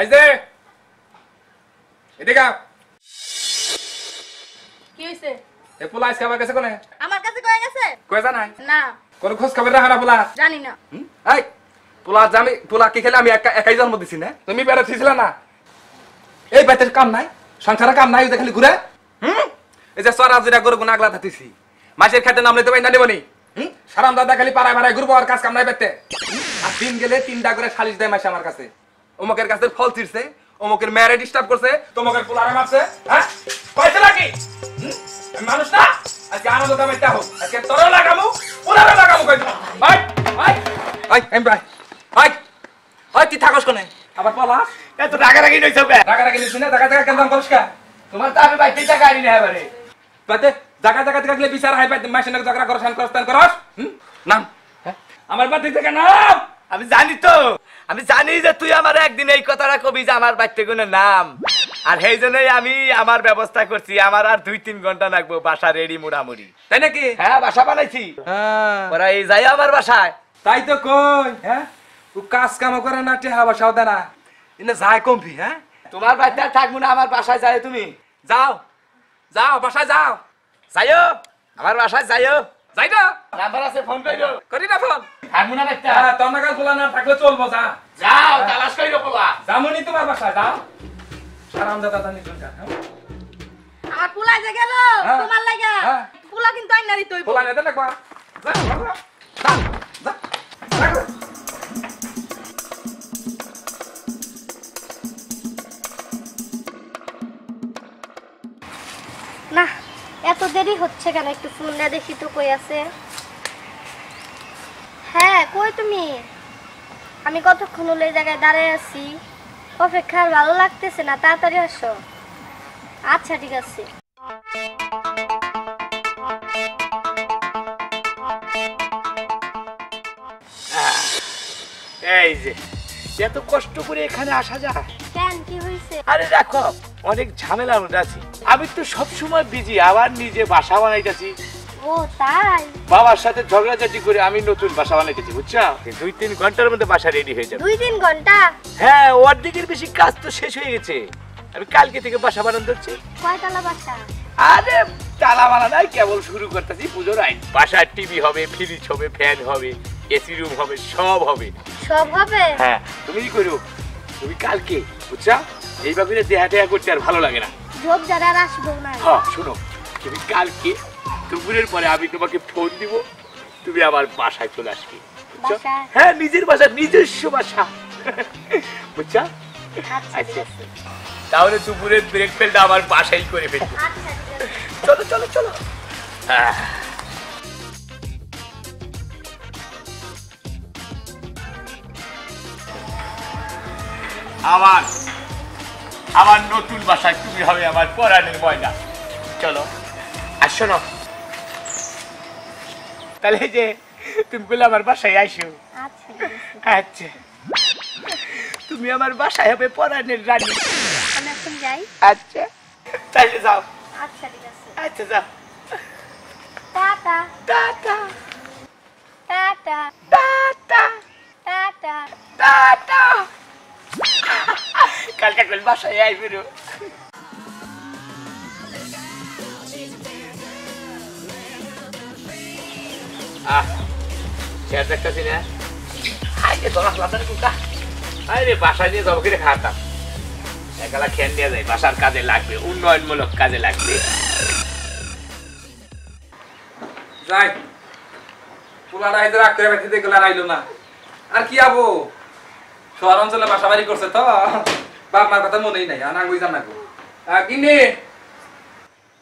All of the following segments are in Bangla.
এই যে এদিকে কি হইছে? এ পোলা আজকে আমার কাছে কোনে? আমার কাছে কয়ে গেছে? কয়ে জানাই। না। কোন খোঁজ খবর রাখা না পোলা। জানি না। এই পোলা জামি পোলা কি খেলে আমি একাই জন্ম দিছি না? তুমি বেড়ে থিয়েছিলে না? এই বাইতে কাম নাই সংসারে কাম নাই ওই যে খালি ঘুরে। হুম? এই যে সরা জিরা গরু গুনাগলা থাকতেছি মাসের খেতে নামলে তো না নেবনি। হুম? সারাম দাদা খালি পাড়ায় পাড়ায় ঘুরবো আর কাজ কাম নাই বেতে আর দিন গেলে তিনটা করে সালিশ দেয় মাসে আমার কাছে। অমুকের কাছে ফল ছিড়ছে অমুকের মেয়ারে ডিস্টার্ব করছে তোমাকের পোলারে মারছে হ্যাঁ? কয়েছে নাকি? মানুষ না? আজকে আনন্দ দামে হোক। আজকে তোরও লাগামু পোলারে লাগামু কইছো। ভাই ভাই। ভাই এম ভাই। ভাই ভাই তুই থাকস কোনে? আবার পলাশ এত রাগারাগি নইছো কে টাকা টাকা নিছিস না টাকা টাকা কেন দাম করিস কা? তোমার তো আমি বাইতে টাকা আনি না এবারে। পাতে জায়গা জায়গা থেকে বিচার হাই পাই মাসে নাকি ঝগড়া করস হান করস তান করস হুম? নাম। আমার বাড়ি থেকে নাম। আমি জানি তো। আমি জানি যে তুই আমার একদিন এই কথাটা কবি যে আমার বাচ্চা কোনো নাম। আর সেই জন্যই আমি আমার ব্যবস্থা করছি আমার আর দুই তিন ঘণ্টা লাগবো বাসা রেডি মোড়ামুড়ি। তাই নাকি? হ্যাঁ বাসা বানাইছি। ওরা এই যাই আমার বাসায়। তাই তো কই হ্যাঁ? ও কাজ কাম করে না টেহা বসাও দেনা। ইনে যায় কমফি হ্যাঁ? তোমার বাচ্চা থাকব না আমার বাসায় যায় তুমি। যাও যাও বাসায় যাও। যাইও আমার বাসায় যাইও। যাই না নাম্বার আছে ফোন করিও করি না ফোন থাকব না বাচ্চা। হ্যাঁ তোর নাগাল খোলা না থাকলে চলবো যা। যাও তালাশ করিও পোলা যামুনি তোমার বাসায় যাও সারাম দাদা জানি চলকা হ্যাঁ আমার পোলা যে গেল। তোমার লাগা। পোলা কিন্তু নেতে লাগবা যা যা, যা যা যা। দেরি হচ্ছে কেন? একটু ফোন না দেখি তো কই আছে। হ্যাঁ কই তুমি? আমি কতক্ষণ হলো এই জায়গায় দাঁড়ায় আছি? অপেক্ষা আর ভালো লাগতেছে না তাড়াতাড়ি আসো। আচ্ছা ঠিক আছে। এই যে এত কষ্ট করে এখানে আসা যায়। কেন কি হয়েছে আরে দেখো অনেক ঝামেলার মধ্যে আছি। আমি তো সবসময় বিজি আবার নিজে বাসা বানাইতেছি। ও তাই? বাবার সাথে ঝগড়াঝাটি করে আমি নতুন বাসা বানাইতেছি বুঝছ? দুই তিন ঘণ্টার মধ্যে বাসা রেডি হয়ে যাবে। দুই তিন ঘণ্টা? হ্যাঁ অর্ধেকের বেশি কাজ তো শেষ হয়ে গেছে। আমি কালকে থেকে বাসা বানানো হচ্ছে কয়তলা বাসা? আরে তালা বানা নাই কেবল শুরু করতেছি পুজোর আইন। বাসার টিভি হবে ফ্রিজ হবে ফ্যান হবে এসি রুম হবে সব হবে। সব হবে? হ্যাঁ তুমি কি করো। তুমি কালকে বুঝছা? এই ব্যাপারে দেহা টেহা করতে আর ভালো লাগে না। ঝোপ যারা আর আসব না। হ্যাঁ শোনো তুমি কালকে দুপুরের পরে আমি তোমাকে ফোন দিব তুমি আমার বাসায় চলে আসবে হ্যাঁ নিজের বাসা নিজস্ব বাসা। বুঝছা? আচ্ছা আচ্ছা। তাহলে দুপুরের ব্রেক ফেলটা আমার বাসায় করে ফেলব। আচ্ছা চলো চলো চলো। আমার আমার নতুন বাসায় তুমি হবে আমার পরাণের ময়না। চলো আর শোনো তাহলে যে তুমি বলে আমার বাসায় আইসো। আচ্ছা আচ্ছা। তুমি আমার বাসায় হবে পরাণের রানী। আচ্ছা। তাহলে যাও। আচ্ছা ঠিক আছে। আচ্ছা যাও। টাটা। টাটা। টাটা। কল বাসায় আইবি রো আহ চেয়ার দেখতেছি না। আইলে দলা লাদার কুকা আরে বাসায় নিয়ে যাব বাসার কাজে লাগবে, উন্নয়নমূলক কাজে লাগবে। যাই পোলাটা করে দিয়ে আর আইলো না। আর কি আবো? শহর অঞ্চলে বাসা বাড়ি করছে তো? বাপ মার কথা মনেই নাই আর আঙ্গুই জানা গো আহ, গিন্নি!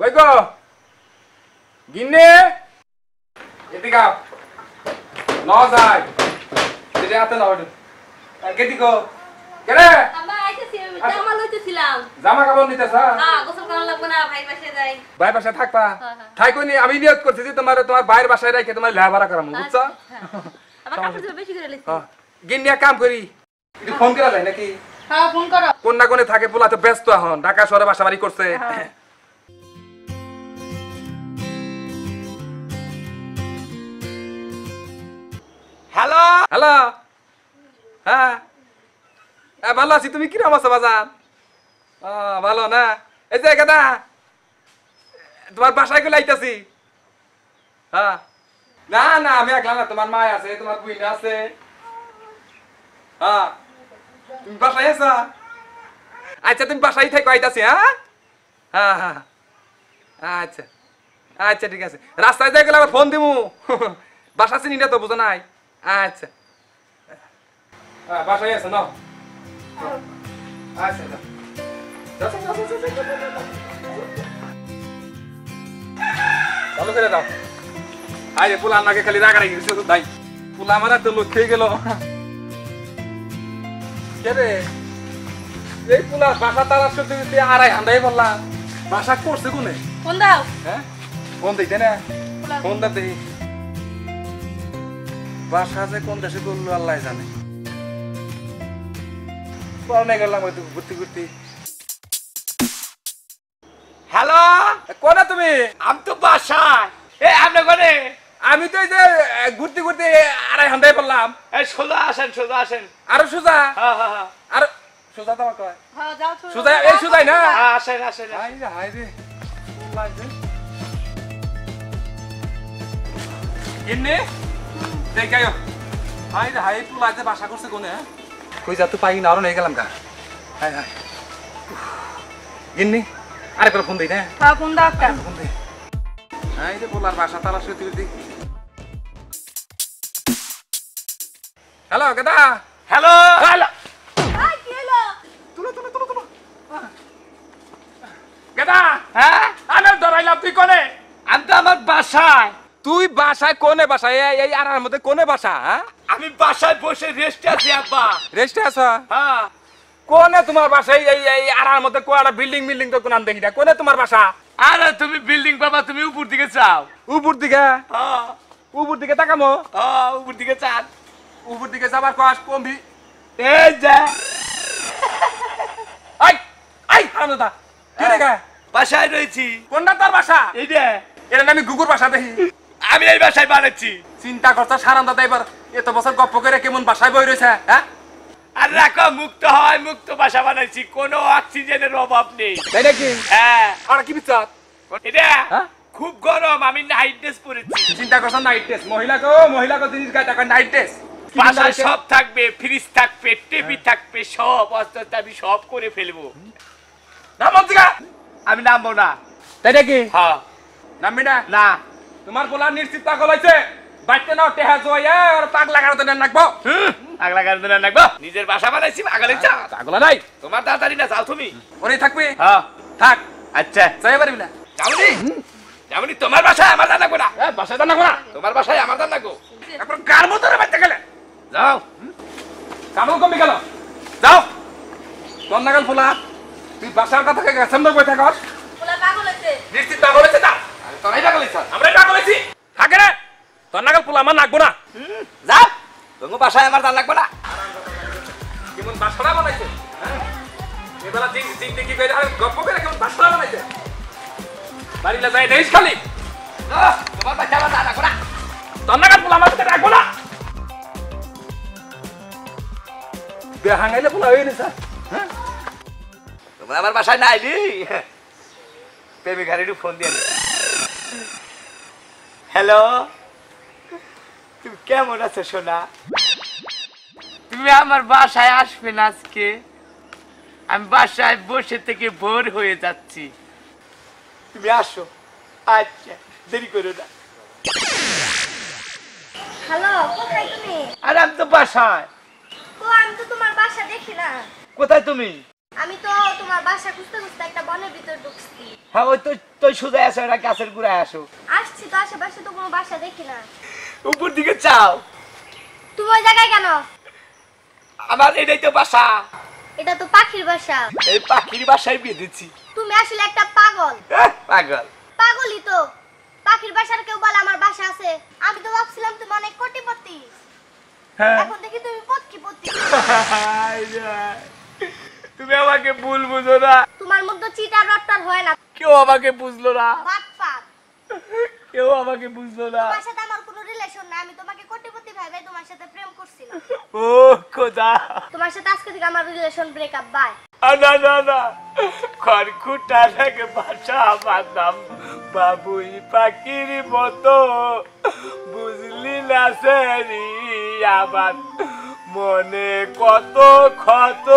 কই গো গিন্নি! এদিকে। ন যাই হাতে নাও গো কেরে জামা কাপড় নিতেছ গোসল করা লাগবে না ভাই পাশে যাই। ভাই বাসায় থাকবা। হ্যাঁ। ঠাই আমি নিয়ত করছি যে তোমার তোমার ভাইয়ের বাসায় রেখে তোমার লেহা ভাড়া করামু বুঝছ হ্যাঁ। কাম করি ফোন করা যায় নাকি? হ্যাঁ ফোন করো। কোন না কোনে থাকে পোলা তো ব্যস্ত এখন। ঢাকা শহরে বাসা বাড়ি করছে। হ্যাঁ। হ্যালো? হ্যালো? হ্যাঁ। হ্যাঁ ভালো আছি। তুমি কিরম আছো বাজার ভালো না? এই যে কেদা তোমার বাসায়গুলো আইতাছি। হ্যাঁ। না না আমি একলা না। তোমার মা আছে তোমার বুইনা আছে। হ্যাঁ। তুমি বাসায় আছো? আচ্ছা তুমি বাসায় থেকে, আইতাছি হ্যাঁ? হ্যাঁ হ্যাঁ আচ্ছা আচ্ছা ঠিক আছে। রাস্তায় যাই গেলে আবার ফোন দিমু। বাসা চিনি না তো, বুঝো নাই? আচ্ছা। হ্যাঁ বাসায় আছে, নাও। আচ্ছা। চালু করে দাও আরে, পোলা আমাকে খালি রাগা রাখি দিচ্ছে তো তাই। পোলা আমার তো লোক খেয়ে গেল। এই বাসা তারা সত্যি সত্যি আড়াই হান্দাই বললাম বাসা করছে কোনে? ফোন দাও। হ্যাঁ? ফোন দিতে না? ফোন দা দেই বাসা যে কোন দেশে করল আল্লাহ জানে। গেলাম ওই ঘুরতে ঘুরতে। হ্যালো? কোনা তুমি? আমি তো বাসায়। এ আপনি কোনে? আমি তো এই যে ঘুরতে ঘুরতে আড়াই বললাম এই সোজা আসেন সোজা আসেন। আরও সোজা? হ্যাঁ হ্যাঁ হ্যাঁ আর সোজা তো কয়? হ্যাঁ যাও সোজা এই সোজাই না? হ্যাঁ, আসেন আসেন আসেন। হাই রে হাই রে। লাগছে ইন্নে হাই রে হাই তুই লাগছে বাসা করছে কোনে হ্যাঁ? কই যা তুই পাই না আরও নিয়ে গেলাম গা। Hi hi. ইন্নি আরে করে ফোন দেই না হ্যাঁ ফোন দাও ফোন হাই রে বলার বাসা তালা সত্যি হ্যালো কেদা? হ্যালো? হ্যালো। তুলো তুলো তুলো তুলো। কেদা? হ্যাঁ? আমি ধরাইলাম তুই কোনে? আমি তো আমার বাসায়। তুই বাসায় কোনে বাসায়? এই এই আড়ার মধ্যে কোনে বাসা হ্যাঁ? আমি বাসায় বসে রেস্ট আছি আব্বা। রেস্টে আছ? হ্যাঁ। কোনে তোমার বাসায়? এই এই আড়ার মধ্যে কোয়াটা বিল্ডিং বিল্ডিং তো কোন দেখি না কোনে তোমার বাসা? আরে তুমি বিল্ডিং বাবা তুমি উপর দিকে চাও। উপর দিকে? হ্যাঁ। উপর দিকে তাকামো। হ্যাঁ, উপর দিকে চান। উপর দিকে যাবার কস কমবি। এই যে। আই আই হারামদাদা কে রে গা বাসায় রয়েছি। কোনটা তোর বাসা? এই যে। এটা আমি গুগুর বাসা দেখি। আমি এই বাসায় বানাচ্ছি। চিন্তা করছ সারান্দা এবার এত বছর গপ্প করে কেমন বাসায় বই রয়েছে হ্যাঁ? আর রাখো মুক্ত হয় মুক্ত বাসা বানাইছি কোনো অক্সিজেনের অভাব নেই। তাই নাকি? হ্যাঁ। আর কি বিচার? এটা হ্যাঁ? খুব গরম আমি নাইট ড্রেস পরেছি। চিন্তা করছ নাইট টেস্ট মহিলাকে মহিলাকে জিনিস গায়ে নাইট টেস্ট বাসায় সব থাকবে ফ্রিজ থাকবে টিভি থাকবে সব আস্তে আস্তে আমি সব করে ফেলব। আমি নামবো না। তাই নাকি? হ্যাঁ। নামবি না না। তোমার নিশ্চিত পাগল হয়েছে? বাইতে নাও টেহা জয়া আর পাগ লাগানো তো নাকবো নাকবো নিজের বাসা বানাইছি আগালে চা পাগলা নাই। তোমার তাড়াতাড়ি না যাও তুমি? ওরে থাকবি? হ্যাঁ। থাক। আচ্ছা। যাই পারবি না যাবনি? যাবনি তোমার বাসায় আমার লাগবো না এ বাসায় না তোমার বাসায় আমার দান লাগবো এখন গার মতো বাইতে গেলে। যাও। কামল কমে গেল। যাও। তোর নাগাল ফুলা। তুই বাসার কথা গেছেন বই থাকস পোলা পাগল হয়েছে নিশ্চিত পাগল হয়েছে যা আরে তোরাই পাগল হইছ। আমরাই পাগল হয়েছি থাকে রে। তোর নাগাল ফুলা আমার নাকবো না। যাও। তোমার বাসায় আমার দান লাগবো না। কেমন বাসড়া বানাইছে? হ্যাঁ? এবেলা জিং জিং দেখি কইরা আর গপ্প করে কেমন বাসড়া বানাইছে। বাড়িলে যাই দেখিস খালি। তোমার বাসায় আমার লাগবো না। আমার রাখব না। বেহাঙ্গাইলে পোলা হয়ে নিছে হ্যাঁ? তোমার আমার বাসায় নাই নি? প্রেমিক হারিটু ফোন দিয়ে হ্যালো? তুমি কেমন আছো সোনা? তুমি আমার বাসায় আসবে না আজকে? আমি বাসায় বসে থেকে বোর হয়ে যাচ্ছি। তুমি আসো। আচ্ছা দেরি করো না। হ্যালো কোথায় তুমি? আর আমি তো বাসায়। তো আমি তো তোমার বাসা দেখি না। কোথায় তুমি? আমি তো তোমার বাসা খুঁজতে খুঁজতে একটা বনের ভিতর ঢুকছি। হ্যাঁ ওই তো তুই সোজা আসো ওরা গাছের গুড়ায় আসো। আসছি তো আশেপাশে তো কোনো বাসা দেখি না। উপর দিকে চাও তুমি ওই জায়গায় কেন? আমার এটাই তো বাসা। এটা তো পাখির বাসা। এই পাখির বাসায় বেঁধেছি তুমি আসলে একটা পাগল। পাগল। পাগলই তো। পাখির বাসার কেউ বলে আমার বাসা আছে। আমি তো ভাবছিলাম তুমি অনেক এখন দেখি তুমি তুমি আমাকে ভুল বুঝো না। তোমার মধ্যে চিটার রট্টার হয় না। কেউ আমাকে বুঝলো না। কেউ আমাকে বুঝলো না। তোমার সাথে আমার কোনো রিলেশন না আমি তোমাকে কোটিপতি ভাবে তোমার সাথে প্রেম করছিলাম। ও খোদা। তোমার সাথে আজকে থেকে আমার রিলেশন ব্রেকআপ বাই না না না। খড়কুটা থেকে বাসা আমার নাম। বাবুই পাখির মতো। বুঝলি না সেরি। আমার মনে কত ক্ষত।